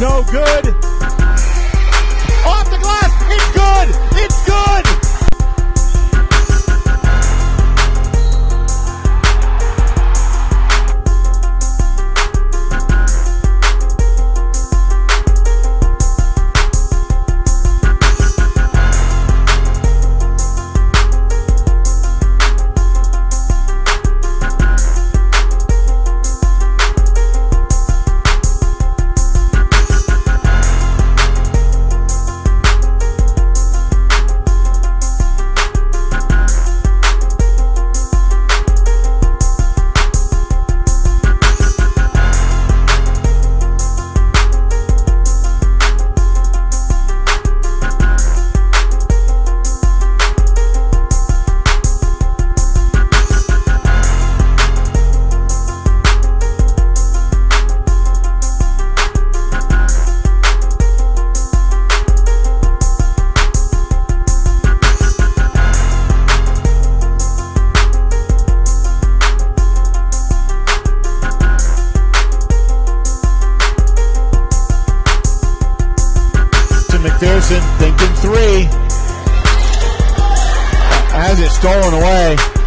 no good. Off the glass, it's good, it's good. McPherson. Thinking three. Has it stolen away.